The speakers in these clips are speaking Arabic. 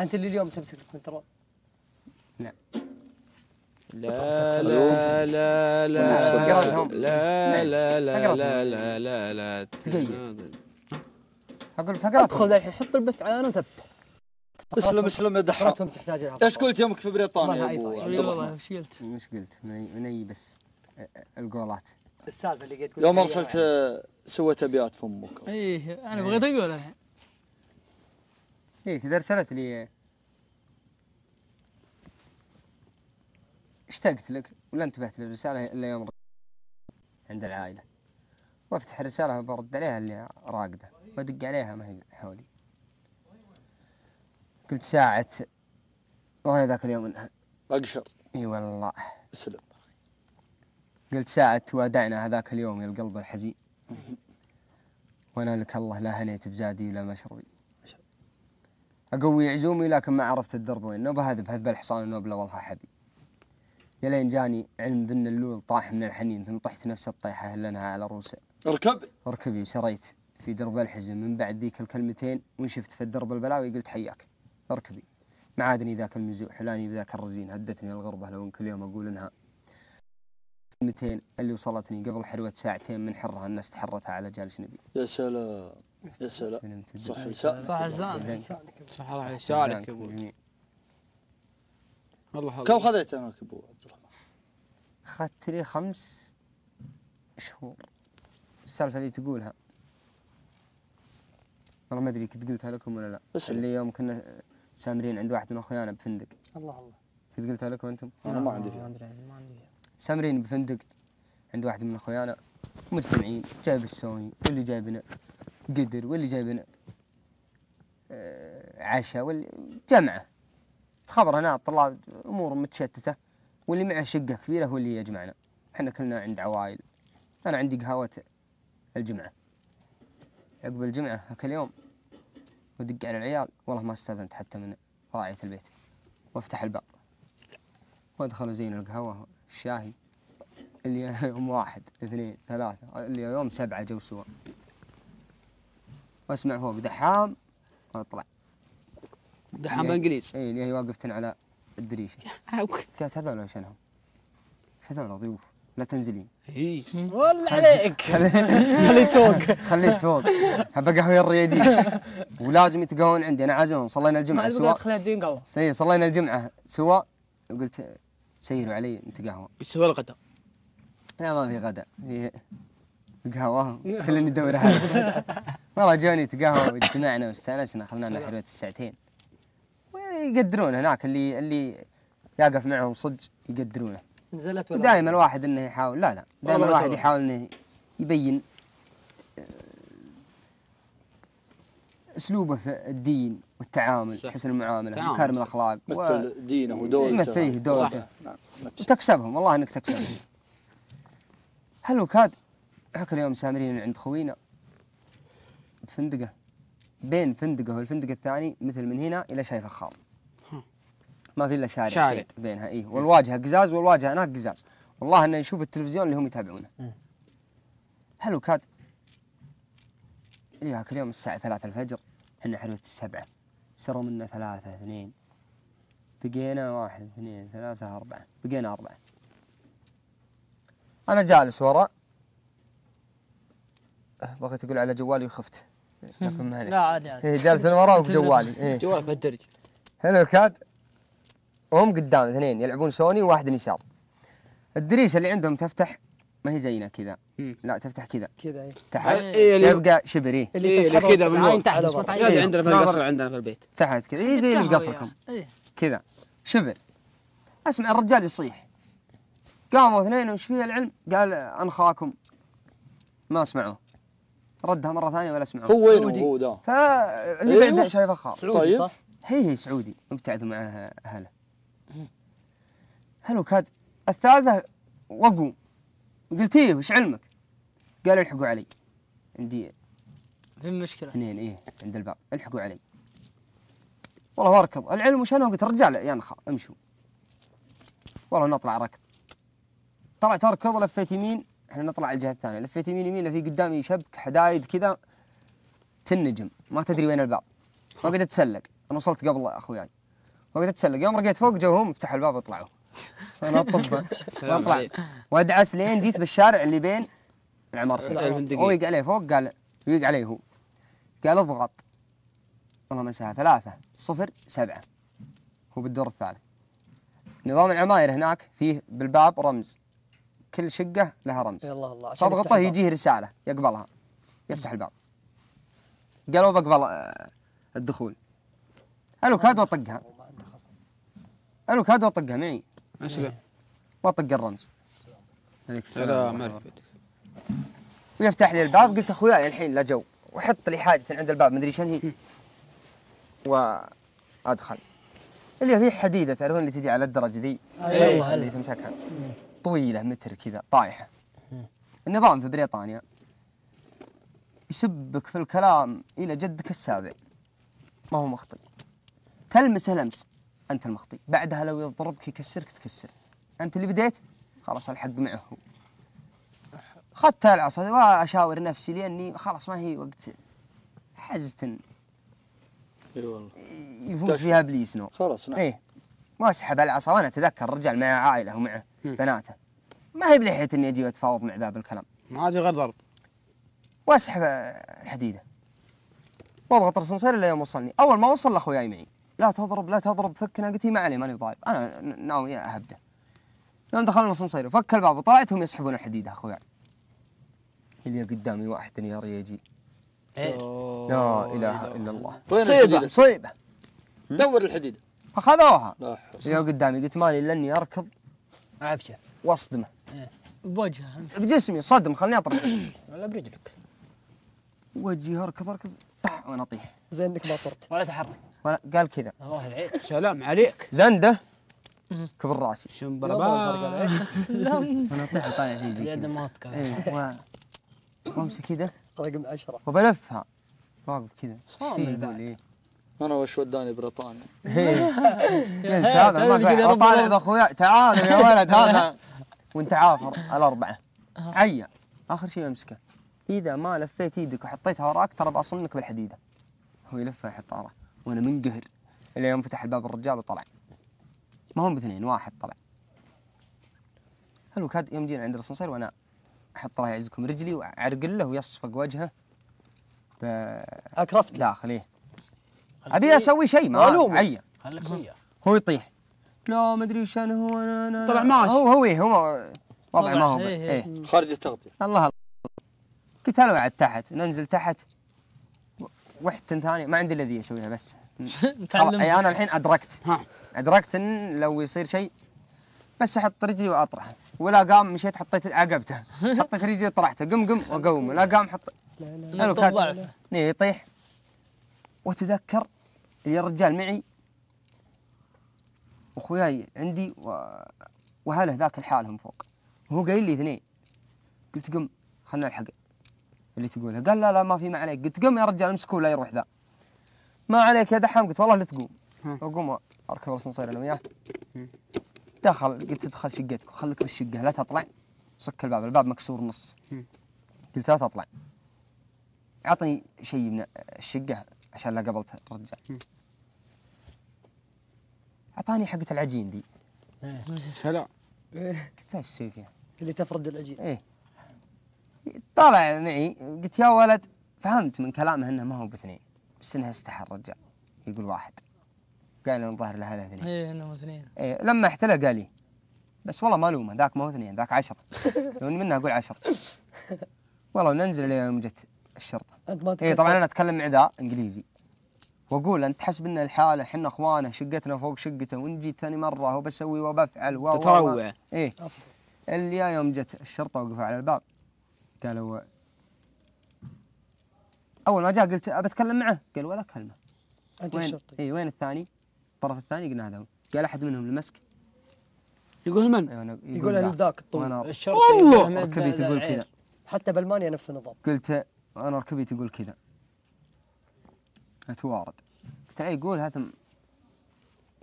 أنت اللي اليوم تمسك الكنترول. لا. لا لا لا. لا لا لا. لا لا لا لا تقيد. أقول أدخل فقرات الحين حط البث على أنا وثبت اسلم اسلم يا لها إيش قلت يومك في بريطانيا يا أبو عبد الرحمن والله وش قلت؟ مش قلت؟ مني مني بس. الجولات. السالفة اللي قلت يوم ارسلت سويت أبيات في أمك. إيه أنا بغيت أقول إيه كذا ارسلت لي. اشتقت لك؟ ولا انتبهت للرسالة إلا يوم عند العائلة. وأفتح الرسالة برد عليها اللي راقدة. وادق عليها ما هي حولي. قلت ساعة. والله ذاك اليوم انها أقشر. إي والله. اسلم قلت ساعة وادعنا هذاك اليوم يا القلب الحزين. وأنا لك الله لا هنيت بزادي ولا مشربي أقوي عزومي لكن ما عرفت الدرب وين. نوبة هذب هذب الحصان النوبله والله حبي يا لين جاني علم بن اللول طاح من الحنين ثم طحت نفس الطيحة لانها على روسه اركب اركبي وسريت في درب الحزن من بعد ذيك الكلمتين وانشفت في الدرب البلاوي قلت حياك. اركبي ما عادني ذاك المزوح حلاني بذاك الرزين. هدتني الغربة لو إن كل يوم أقول إنها كلمتين اللي وصلتني قبل حلوة ساعتين من حرها الناس تحرتها على جالس نبي. يا سلام. يا سلام. صح. لسانك صح. لسانك صح. الله لسانك يا أبوي جميل. الله كم خذيت هناك أبو عبد الرحمن؟ أخذت لي خمس شهور. السالفة اللي تقولها. والله ما أدري كنت قلتها لكم ولا لا. بس اللي يوم كنا سامرين عند واحد من أخويانا بفندق. الله الله. كنت قلتها لكم أنتم؟ أنا ما عندي ما فيها أدري ما عندي سامرين بفندق عند واحد من أخويانا. مجتمعين جايب السوني. واللي جايبنا. قدر واللي جايبنا آه، عشاء واللي جمعه. تخبر هنا الطلاب أمور متشتتة. واللي معه شقة كبيرة هو اللي يجمعنا. إحنا كلنا عند عوائل. أنا عندي قهوه الجمعة. عقب الجمعة هاك اليوم. ودق على العيال. والله ما استأذنت حتى من راعيه البيت. وأفتح الباب. وأدخل زين القهوة الشاهي. اللي يوم واحد اثنين ثلاثة. اللي يوم سبعة جو سوا. واسمع فوق. دحام. واطلع دحام بالانجليز اي اللي هي واقفتن على الدريشة. قالت هذول وش انهم؟ إيش هذول ضيوف. لا تنزلين. إي. والله عليك. خليت فوق. خليت فوق. هبقى قهوة الرياجين ولازم يتقهون عندي. أنا عازمهم. صلينا عاد سوا. بقى تزين قهوة. إيه، صلينا الجمعة. سوا. وقلت سيروا علي نتقهوى يسوي الغداء؟ لا ما في غدا في قهوة. كلنا ندور على والله جوني تقهوى واجتمعنا واستانسنا خلنا لنا حلوة الساعتين ويقدرون هناك اللي اللي يقف معهم صدق يقدرونه نزلت ولا ودائما الواحد إنه يحاول لا لا دائما ما الواحد. يحاول إنه يبين آه، أسلوبه في الدين والتعامل صح. حسن المعاملة مكارم. الأخلاق و- مثل دينه ودولته يمثله دولته. صح. نعم وتكسبهم والله إنك تكسبهم هل وكاد حك اليوم سامرين عند خوينا بفندقه بين فندقة والفندق الثاني مثل من هنا إلى شاي فخار ما في إلا شارع, شارع. سيد بينها. إيه. والواجهة قزاز والواجهة هناك قزاز. والله إنه يشوف التلفزيون اللي هم يتابعونه. هل وكاد اللي هاك اليوم الساعة ثلاثة الفجر. إحنا حلوة السبعة. سروا منا ثلاثة اثنين. بقينا واحد اثنين ثلاثة أربعة. بقينا أربعة. أنا جالس ورا أه، بغيت أقول على جوالي وخفت. لا عادي عادي. إيه جالس أنا ورا وبجوالي إيه. جوالك بالدرج. هنا كاد وهم قدام اثنين يلعبون سوني وواحد يسار الدريشة اللي عندهم تفتح ما هي زينا كذا. لا تفتح كذا. كذا إيه. تحت إيه، اللي- يبقى شبر إيه اللي كذا من عين فوق. تحت. هذا عندنا في. القصر عندنا في البيت. تحت كذا. إيه زي اللي بقصركم. كذا. شبر أسمع الرجال يصيح. قاموا اثنين وش فيه العلم؟ قال أنخاكم. ما اسمعوه ردها مرة ثانية ولا اسمعوه هو وين سعودي. هو ذا. فاللي أيوه. بعده شايفه خاص سعودي طيب. صح؟ هي هي سعودي. وابتعثوا معاه اهله هلو كاد. الثالثة وقوا قلت إيه وش علمك؟ قالوا الحقوا علي. عندي في مشكلة. اثنين إيه عند الباب. الحقوا علي. والله واركض العلم وش أنا قلت رجال يا نخا امشوا. والله نطلع ركض. طلعت أركض لفيت يمين. إحنا نطلع الجهة الثانية. لفيت يمين يمين في قدامي شبك حدايد كذا تنجم. ما تدري وين الباب. ما قدرت اتسلق أنا وصلت قبل أخوياي. وقت اتسلق يوم رقيت فوق جو هم فتحوا الباب وطلعوا أنا أطب. وأطلع. وأدعس لين جيت بالشارع اللي بين العمارتين. هو يق عليه فوق قال يق عليه هو. قال اضغط. والله مساها ثلاثة صفر سبعة. هو بالدور الثالث. نظام العماير هناك فيه بالباب رمز. كل شقة لها رمز. الله الله تضغطه. يجيه رسالة يقبلها يفتح الباب. قالوا بقبل آه، الدخول. ألو كاد واطقها. ألو كاد واطقها معي. اسلم واطق الرمز. عليك سلام ورحمة عليك ويفتح لي الباب قلت اخوياي الحين لا جو. وحط لي حاجة عند الباب مدري شنو هي. وأدخل. اللي فيه حديدة تعرفون اللي تجي على الدرج ذي؟ أيوة، اللي أيوة. تمسكها. طويلة متر كذا طايحة. النظام في بريطانيا يسبك في الكلام إلى جدك السابع. ما هو مخطئ تلمسه لمس أنت المخطئ بعدها لو يضربك يكسرك تكسر. أنت اللي بديت؟ خلاص الحق معه هو. اخذت العصا. وأشاور نفسي لأني خلاص ما هي وقت. حزة إي والله. يفوز فيها إبليس نو. خلاص نعم. إيه. واسحب العصا وأنا أتذكر الرجال معه عائلة ومعه. بناته. ما هي بلحية إني أجي وأتفاوض مع ذا بالكلام. ما عاد غير ضرب. واسحب الحديدة. واضغط الاسانسير إلا يوم وصلني. أول ما وصل لاخوياي معي. لا تضرب لا تضرب فكنا قلت ما علي ماني ضايب. أنا ناوي أهبده. يوم دخلنا الاسانسير وفك الباب وطلعت هم يسحبون الحديدة اخوياي اللي قدامي واحد دنيار يجي إيه. لا إله إلا الله. وين صيبة. دور الحديدة أخذوها. اللي قدامي قلت مالي الا اني أركض. عفشة. وأصدمه. بوجهه بجسمي صدم خلني أطرح. ولا برجلك. وجهي أركض أركض. طح وأنا أطيح. زين إنك ما طرت. ولا تحرك. وأنا قال كذا. الله العين سلام عليك. زنده كبر راسي. شمبربان وأنا أطيح طالع في زي كذا ما تكلم و... وأمسك كذا. رقم عشرة وبلفها. واقف كذا. صامل؟ بعد. إيه؟ أنا وش وداني بريطانيا. قلت هذا ما كذا قاعد رب طالع رب. باخويا تعالوا يا ولد هذا. وانت عافر الأربعة. عيا. آخر شيء أمسكه. إذا ما لفيت إيدك وحطيتها وراك ترى باصلنك بالحديدة. هو يلفها يحطها وراه وأنا منقهر. إلى يوم فتح الباب الرجال وطلع. ما هم باثنين واحد طلع. حلو كاد يوم جينا عند الاسانسير وأنا أحط الله يعزكم رجلي واعرقل له ويصفق وجهه. اكرفت بداخل إيه. ابي أسوي شيء ما معلومة. عيا خليك وياه هو يطيح؟ لا ما أدري شنو هو أنا أنا طلع ماشي. هو هو إيه، هو وضع ما هو إيه، إيه. إيه. خارج التغطية. الله الله. قلت أنا بعد تحت ننزل تحت. و- وحدة ثانية ما عندي الذي أسويها بس. اي أنا الحين أدركت. ها. أدركت إن لو يصير شيء بس أحط رجلي وأطرح. ولا قام مشيت حطيت عقبته. حطيت رجلي طرحته قم قم واقوم لا قام حط كان ضعف. إيه، يطيح. وتذكر اللي الرجال معي. واخوياي عندي و... وهله ذاك لحالهم فوق. وهو قايل لي اثنين. قلت قم خلنا نلحق. اللي تقولها قال لا لا ما في ما عليك قلت قم يا رجال امسكوه لا يروح ذا. ما عليك يا دحام. قلت والله لا تقوم. أقوم اركب الاسانسير أنا وياه. دخل. قلت ادخل شقتك. وخليك بالشقة لا تطلع. سك الباب. الباب مكسور نص. قلت لا تطلع. اعطني شيء من الشقة عشان لا قبلت الرجال. أعطاني حقة العجين دي. سلام. قلت إيش تسوي فيها؟ اللي تفرد العجين. إيه. طالع معي قلت يا ولد فهمت من كلامه إنه ما هو باثنين بس إنها استحى الرجال يقول واحد. قال أنا الظاهر لها له اثنين. إيه انهم اثنين. إيه لما احتلى قال لي بس والله ما ألومه ذاك ما هو اثنين ذاك عشرة لو إني منها أقول عشرة والله ننزل يوم جت الشرطة. أنت ما اي تكسر. طبعا أنا أتكلم مع ذا إنجليزي. واقول أنت تحسب ان الحالة إحنا أخوانه شقتنا فوق شقته ونجي ثاني مرة وبسوي وبفعل و تتروع. إيه. اللي يا يوم جت الشرطة وقفوا على الباب قالوا أول ما جاء قلت أبى أتكلم معه قال ولا كلمة. أنت وين؟ الشرطي. اي وين الثاني؟ الطرف الثاني قلنا هذا هو. قال أحد منهم المسك. يقول من؟ يقول ان لا. ذاك الطول. الشرطي والله. يقول ركبي تقول. كذا. حتى بالمانيا نفس النظام. قلت أنا ركبي تقول كذا. اتوارد قلت اي قول هذا م-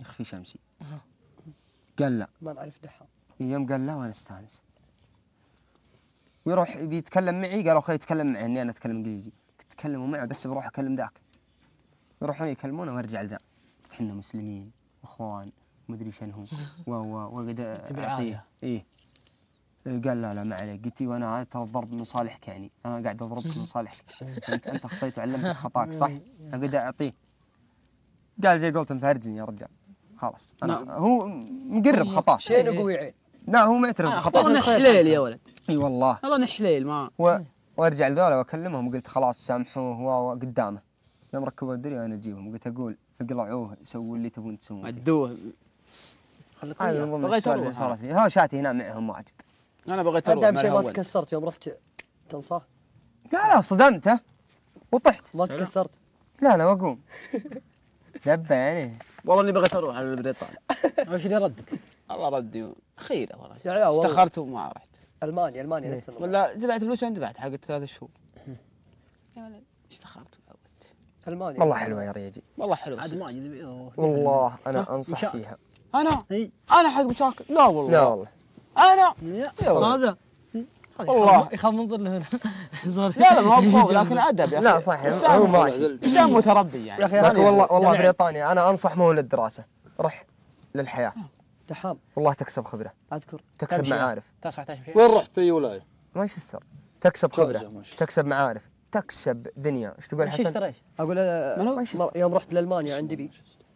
يخفي شمسي. قال لا ما نعرف دحام. يوم قال لا وأنا أستانس. ويروح بيتكلم معي قالوا أخوي يتكلم معي إني أنا أتكلم إنجليزي. قلت تكلموا معه بس بروح أكلم ذاك. يروحون يكلمونه وأرجع لذا. إحنا مسلمين إخوان مدري شنو. و و وقد تبي اعطيه. إيه. قال لا لا ما عليك. قلت له أنا ترى الضرب من صالحك يعني. أنا قاعد أضربك من صالحك انت أنت اخطيت وعلمتك خطاك صح؟ أنا قاعد أعطيه. قال زي قلت مفرجني يا رجال. خلاص. أنا نعم. هو مقرب خطاه شين قوي عين لا هو معترف والله بخطاه نحليل يا ولد. إي والله. والله نحليل ما و... وأرجع لذولا وأكلمهم. وقلت خلاص سامحوه و- وقدامه يوم ركبوا الدري أنا اجيبهم قلت أقول اقلعوه سووا اللي تبون تسوون. ادوه هذا من ضمن السوالف اللي صارت لي. هو شاتي هنا معهم واجد. أنا بغيت انت أروح مع شيء ما. تكسرت يوم رحت تنصاه لا لا صدمته وطحت. ما. تكسرت. لا لا وأقوم. دبه يعني والله إني بغيت أروح على بريطانيا وش اللي ردك؟ الله ردي خيرة والله. استخرت وما رحت. ألمانيا ألمانيا نفس النظام ولا دفعت فلوس أنا دفعت حق ثلاث شهور. يا ولد استخرت وعودت. ألمانيا. والله حلوة يا ريجي. والله حلو عاد. ماجد. والله أنا أنصح. فيها. أنا؟ أنا حق مشاكل؟ لا والله. لا والله. أنا. هذا. والله. يخاف من ظل هنا لا لا ما هو بخوف لكن أدب يا أخي. لا صح هو. ماشي. إنسان متربي يعني. لكن والله والله يعني- بريطانيا أنا أنصح مو للدراسة. روح للحياة. دحام والله تكسب خبرة. أذكر. تكسب. معارف. وين رحت في أي ولاية؟ مانشستر تكسب خبرة. تكسب معارف. تكسب دنيا. إيش تقول حسن؟ مانشستر إيش؟ أقول آه، يوم رحت لألمانيا عندي بي.